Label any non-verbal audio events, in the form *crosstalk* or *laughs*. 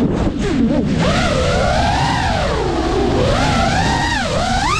Thank *laughs* you.